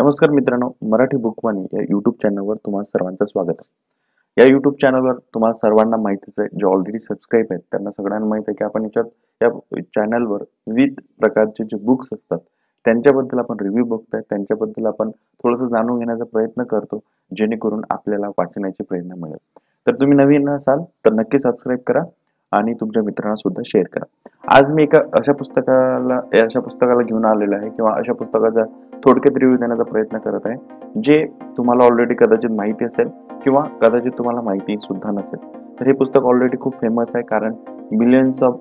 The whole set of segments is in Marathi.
नमस्कार मित्रांनो मराठी बुकवाणी या युट्यूब चॅनलवर तुम्हाला सर्वांचं स्वागत आहे. या युट्यूब चॅनलवर तुम्हाला सर्वांना माहितीच आहे जे ऑलरेडी सबस्क्राईब आहेत त्यांना सगळ्यांना माहीत आहे की आपण याच्यात या चॅनलवर विविध प्रकारचे जे बुक्स असतात त्यांच्याबद्दल आपण रिव्ह्यू बघतोय त्यांच्याबद्दल आपण थोडंसं जाणून घेण्याचा प्रयत्न करतो जेणेकरून आपल्याला वाचण्याची प्रेरणा मिळेल. तर तुम्ही नवीन असाल तर नक्की सबस्क्राईब करा आणि तुमच्या मित्रांना सुद्धा शेअर करा. आज मी एका अशा पुस्तकाला अशा पुस्तकाला घेऊन आलेलो आहे किंवा अशा पुस्तकाचा थोडक्यात रिव्ह्यू देण्याचा प्रयत्न करत आहे जे तुम्हाला ऑलरेडी कदाचित माहिती असेल किंवा कदाचित तुम्हाला माहिती सुद्धा नसेल. तर हे पुस्तक ऑलरेडी खूप फेमस आहे कारण मिलियन्स ऑफ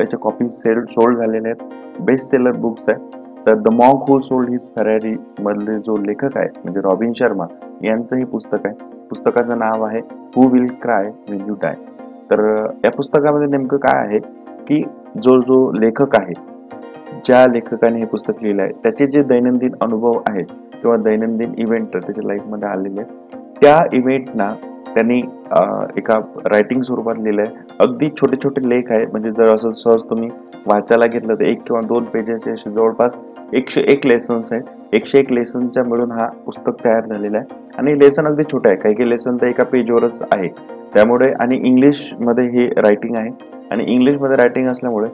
याच्या कॉपी सेल सोल्ड झालेले आहेत. बेस्ट सेलर बुक्स आहे तर the monk who sold his Ferrari मधले जो लेखक आहे म्हणजे रॉबिन शर्मा यांचं हे पुस्तक आहे. पुस्तकाचं नाव आहे who will cry will you die तर या पुस्तकामध्ये नेमकं काय आहे की जो जो लेखक आहे ज्या लेखकाने हे पुस्तक लिहिलं आहे त्याचे जे दैनंदिन अनुभव आहेत किंवा दैनंदिन इव्हेंट त्याच्या लाईफमध्ये आलेले आहेत त्या इव्हेंटना त्यांनी एका रायटिंग स्वरूपात लिहिलं आहे अगदी छोटे छोटे लेख आहे म्हणजे जर असं सहज तुम्ही वाचायला घेतलं तर एक किंवा दोन पेजेसचे असे जवळपास एकशे एक लेसन्स आहेत. एकशे एक लेसनच्या मिळून हा पुस्तक तयार झालेला आहे. आणि लेसन अगदी छोटं आहे काही काही लेसन तर एका पेजवरच आहे. त्यामुळे आणि इंग्लिशमध्ये हे रायटिंग आहे. आणि इंग्लिशमध्ये रायटिंग असल्यामुळे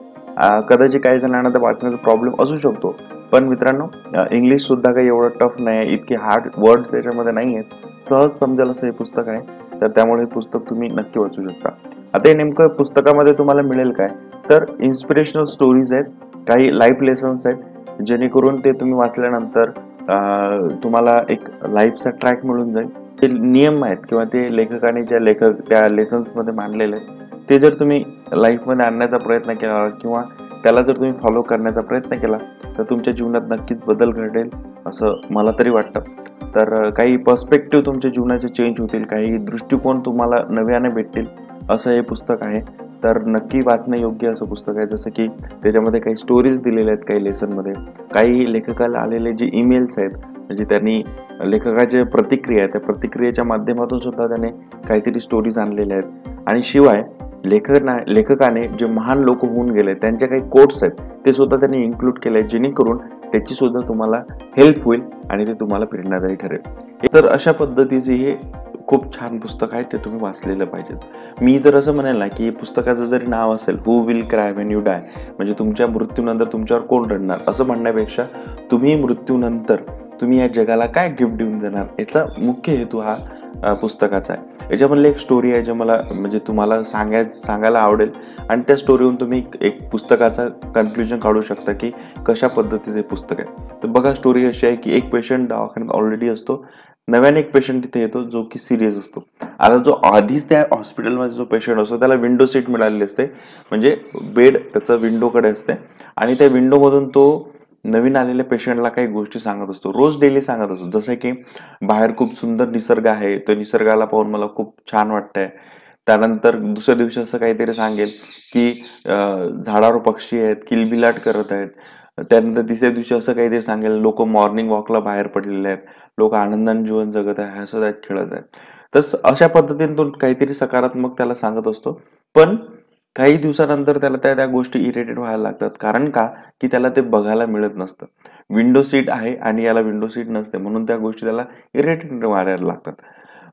कदाचित काही जणांना तर वाचण्याचा प्रॉब्लेम असू शकतो. पण मित्रांनो इंग्लिश सुद्धा काही एवढं टफ नाही आहे इतके हार्ड वर्ड्स त्याच्यामध्ये नाही आहेत सहज समजेल असं हे पुस्तक आहे तर त्यामुळे हे पुस्तक तुम्ही नक्की वाचू शकता. आता हे नेमकं पुस्तकामध्ये तुम्हाला मिळेल काय? तर इन्स्पिरेशनल स्टोरीज आहेत काही लाईफ लेसन्स आहेत जेणेकरून ते तुम्ही वाचल्यानंतर तुम्हाला एक लाईफचा ट्रॅक मिळून जाईल. ते नियम आहेत किंवा ते लेखकाने ज्या लेखक त्या लेसन्समध्ये मांडलेले आहेत ते जर तुम्ही लाईफमध्ये आणण्याचा प्रयत्न केला किंवा त्याला जर तुम्ही फॉलो करण्याचा प्रयत्न केला तर तुमच्या जीवनात नक्कीच बदल घडेल असं मला तरी वाटतं. तर काही पर्स्पेक्टिव्ह तुमच्या जीवनाचे चेंज होतील काही दृष्टिकोन तुम्हाला नव्याने भेटतील असं हे पुस्तक आहे. तर नक्की वाचणं योग्य असं पुस्तक आहे. जसं की त्याच्यामध्ये काही स्टोरीज दिलेल्या आहेत काही लेसनमध्ये काही लेखकाला आलेले जे ईमेल्स आहेत म्हणजे त्यांनी लेखकाच्या प्रतिक्रिया त्या प्रतिक्रियेच्या माध्यमातून सुद्धा त्याने काहीतरी स्टोरीज आणलेल्या आहेत. आणि शिवाय लेखना लेखकाने जे महान लोक होऊन गेले त्यांचे काही कोट्स आहेत ते सुद्धा त्यांनी इन्क्लूड केले आहेत जेणेकरून त्याची सुद्धा तुम्हाला हेल्प होईल आणि ते तुम्हाला प्रेरणादायी ठरेल. तर अशा पद्धतीचे हे खूप छान पुस्तक आहे ते तुम्ही वाचलेलं पाहिजेत. मी तर असं म्हणेल ना की पुस्तकाचं जरी नाव असेल who will cry when you die म्हणजे तुमच्या मृत्यूनंतर तुमच्यावर कोण रडणार? असं म्हणण्यापेक्षा तुम्ही मृत्यूनंतर तुम्ही या जगाला काय गिफ्ट देऊन देणार? याचा मुख्य हेतू हा पुस्तकाचा आहे. याच्यामधली एक स्टोरी आहे जे मला म्हणजे तुम्हाला सांगाय सांगायला आवडेल. आणि त्या स्टोरीहून तुम्ही एक पुस्तकाचा कन्क्ल्युजन काढू शकता की कशा पद्धतीचे पुस्तक आहे. तर बघा स्टोरी अशी आहे की एक पेशंट दवाखान्यात ऑलरेडी असतो. नव्याने एक पेशंट तिथे येतो जो की सिरियस असतो. आता जो आधीच त्या हॉस्पिटलमध्ये जो पेशंट असतो त्याला विंडो सीट मिळालेली असते. म्हणजे बेड त्याचं विंडोकडे असते. आणि त्या विंडोमधून तो नवीन आलेल्या पेशंटला काही गोष्टी सांगत असतो. रोज डेली सांगत असतो. जसं की बाहेर खूप सुंदर निसर्ग आहे. तो निसर्गाला पाहून मला खूप छान वाटतंय. त्यानंतर दुसऱ्या दिवशी असं काहीतरी सांगेल की झाडावर पक्षी आहेत किलबिलाट करत आहेत. त्यानंतर तिसऱ्या दिवशी असं काहीतरी सांगेल लोक मॉर्निंग वॉकला बाहेर पडलेले आहेत. लोक आनंदाने जीवन जगत आहे हसत आहेत खेळत आहेत. तर अशा पद्धतीने तो काहीतरी सकारात्मक त्याला सांगत असतो. पण काही दिवसानंतर त्याला त्या त्या गोष्टी इरिटेट व्हायला लागतात. कारण का? की त्याला ते बघायला मिळत नसतं. विंडो सीट आहे आणि याला विंडो सीट नसते. म्हणून त्या गोष्टी त्याला इरिटेट व्हायला लागतात.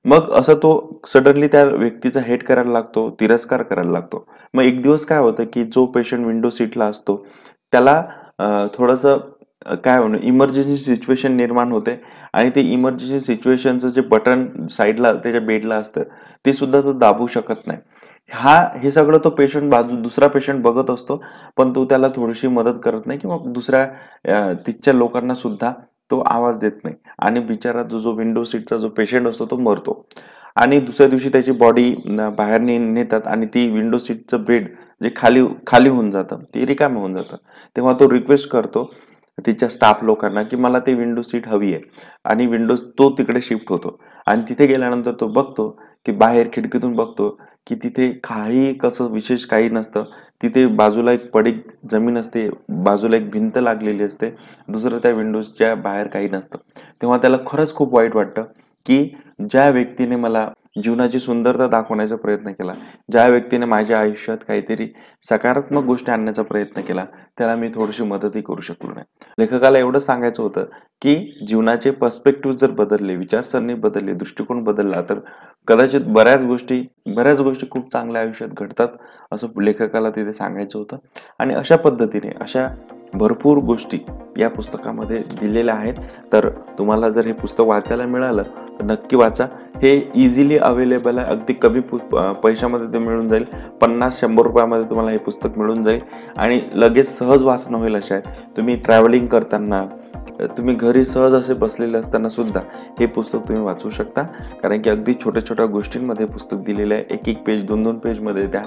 मग असं तो सडनली त्या व्यक्तीचा हेट करायला लागतो तिरस्कार करायला लागतो. मग एक दिवस काय होतं की जो पेशंट विंडो सीटला असतो त्याला थोडंसं काय म्हणू इमर्जन्सी सिच्युएशन निर्माण होते. आणि ते इमर्जन्सी सिच्युएशनचं जे बटन साईडला त्याच्या बेडला असतं ते सुद्धा तो दाबू शकत नाही. हा हे सगळं तो पेशंट बाजू दुसरा पेशंट बघत असतो पण तो त्याला थोडीशी मदत करत नाही किंवा दुसऱ्या तिथच्या लोकांना सुद्धा तो आवाज देत नाही. आणि बिचारा जो जो विंडो सीटचा जो पेशंट असतो तो मरतो. आणि दुसऱ्या दिवशी त्याची बॉडी बाहेर नेतात आणि ती विंडो सीटचं बेड जे खाली खाली होऊन जातं ते रिकाम होऊन जातं. तेव्हा तो रिक्वेस्ट करतो तिच्या स्टाफ लोकांना की मला ते विंडो सीट हवी आहे. आणि विंडोज तो तिकडे शिफ्ट होतो. आणि तिथे गेल्यानंतर तो बघतो की बाहेर खिडकीतून बघतो की तिथे काही कसं विशेष काही नसतं. तिथे बाजूला एक पडीक जमीन असते बाजूला एक भिंत लागलेली असते दुसरं त्या विंडोजच्या बाहेर काही नसतं. तेव्हा त्याला खरंच खूप वाईट वाटतं की ज्या व्यक्तीने मला जीवनाची सुंदरता दाखवण्याचा प्रयत्न केला ज्या व्यक्तीने माझ्या आयुष्यात काहीतरी सकारात्मक गोष्टी आणण्याचा प्रयत्न केला त्याला मी थोडीशी मदतही करू शकलो नाही. लेखकाला एवढं सांगायचं होतं की जीवनाचे पर्स्पेक्टिव्ह जर बदलले विचारसरणी बदलली दृष्टिकोन बदलला तर कदाचित बऱ्याच गोष्टी बऱ्याच गोष्टी खूप चांगल्या आयुष्यात घडतात असं लेखकाला तिथे सांगायचं होतं. आणि अशा पद्धतीने अशा भरपूर गोष्टी या पुस्तकामध्ये दिलेल्या आहेत. तर तुम्हाला जर हे पुस्तक वाचायला मिळालं तर नक्की वाचा. हे इझिली अवेलेबल आहे. अगदी कमी पु पैशामध्ये ते मिळून जाईल. पन्नास शंभर रुपयामध्ये तुम्हाला हे पुस्तक मिळून जाईल. आणि लगेच सहज वाचणं होईल अशा आहेत. तुम्ही ट्रॅव्हलिंग करताना तुम्ही घरी सहज असे बसलेले असताना सुद्धा हे पुस्तक तुम्ही वाचू शकता. कारण की अगदी छोट्या छोट्या गोष्टींमध्ये पुस्तक दिलेलं आहे. एक एक पेज दोन दोन पेजमध्ये त्या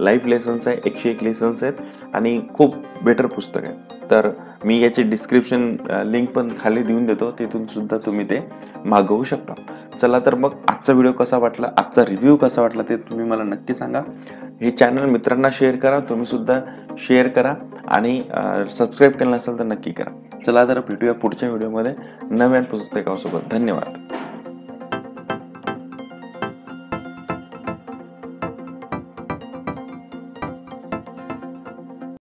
लाईफ लेसन्स आहे एकशे एक लेसन्स आहेत आणि खूप बेटर पुस्तक आहे. तर मी याची डिस्क्रिप्शन लिंक पण खाली देऊन देतो. तिथून सुद्धा तुम्ही ते मागवू शकता. चला तर मग आजचा व्हिडिओ कसा वाटला? आजचा रिव्ह्यू कसा वाटला ते तुम्ही मला नक्की सांगा. हे चॅनल मित्रांना शेअर करा तुम्हीसुद्धा शेअर करा आणि सबस्क्राईब केलं नसेल तर नक्की करा. चला तर भेटूया पुढच्या व्हिडिओमध्ये नव्या पुस्तकासोबत. धन्यवाद.